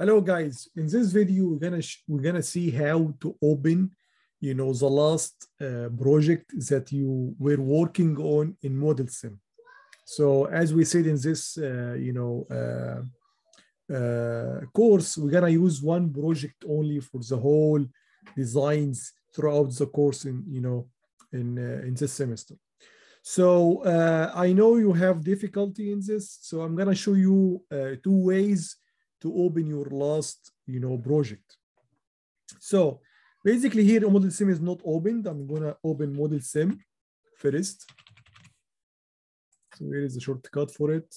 Hello guys, in this video we're gonna we're gonna see how to open you know the last uh, project that you were working on in ModelSim. So as we said in this uh, you know uh, uh, course, we're gonna use one project only for the whole designs throughout the course in you know in uh, in this semester. So uh, I know you have difficulty in this, so I'm gonna show you two ways to open your last you know project. So basically here ModelSim is not opened. I'm gonna open ModelSim first. So here is the shortcut for it.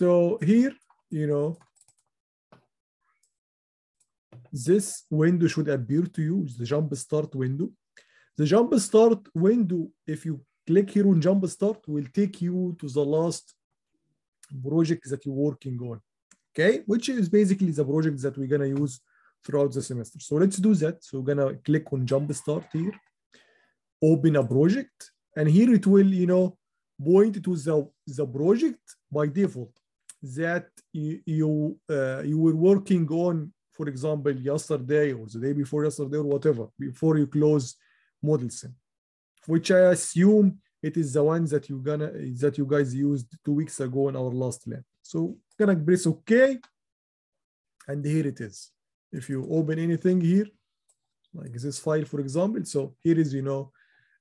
So here, you know, this window should appear to you, the jump start window. The jump start window, if you click here on jump start, will take you to the last project that you're working on. Okay, which is basically the project that we're gonna use throughout the semester. So let's do that. So we're gonna click on jump start here, open a project, and here it will, you know, point to the, the project by default that you you, uh, you were working on, for example, yesterday or the day before yesterday or whatever, before you close ModelSim, which I assume it is the one that you gonna that you guys used two weeks ago in our last lab. So gonna press OK, and here it is. If you open anything here, like this file, for example, so here is you know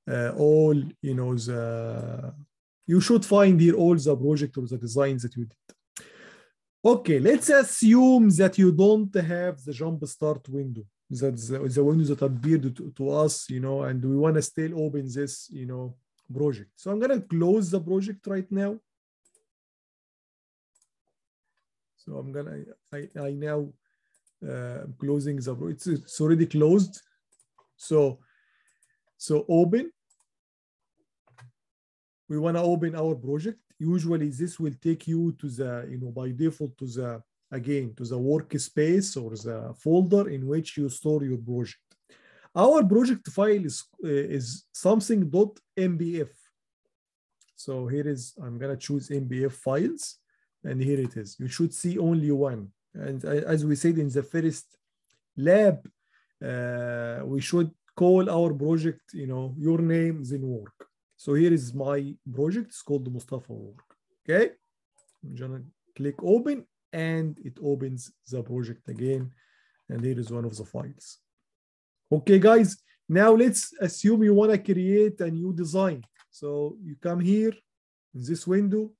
uh, all you know the you should find here all the project or the designs that you did. Okay, let's assume that you don't have the jump start window. That's the, the window that appeared to, to us, you know, and we want to still open this, you know, project. So I'm gonna close the project right now. So I'm gonna, I, I now uh, closing the. It's, it's already closed. So, so open. We wanna open our project. Usually this will take you to the, you know, by default to the, again, to the workspace or the folder in which you store your project. Our project file is, uh, is something.mpf. So here is, I'm gonna choose mpf files and here it is. You should see only one. And as we said in the first lab, uh, we should call our project, you know, your name, then work. So here is my project. It's called Mostafa Work. Okay. I'm gonna click open and it opens the project again. And here is one of the files. Okay, guys. Now let's assume you want to create a new design. So you come here in this window,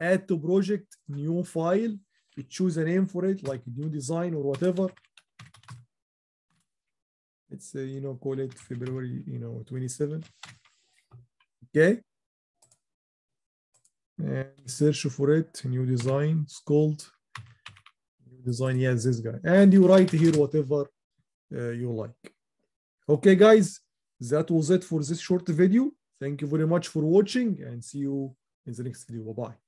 add to project, new file. You choose a name for it, like new design or whatever. Let's say, you know, call it February, you know, 27. Okay. And search for it, new design. It's called new design. Yes, this guy. And you write here whatever uh, you like. Okay, guys, that was it for this short video. Thank you very much for watching and see you in the next video. Bye-bye.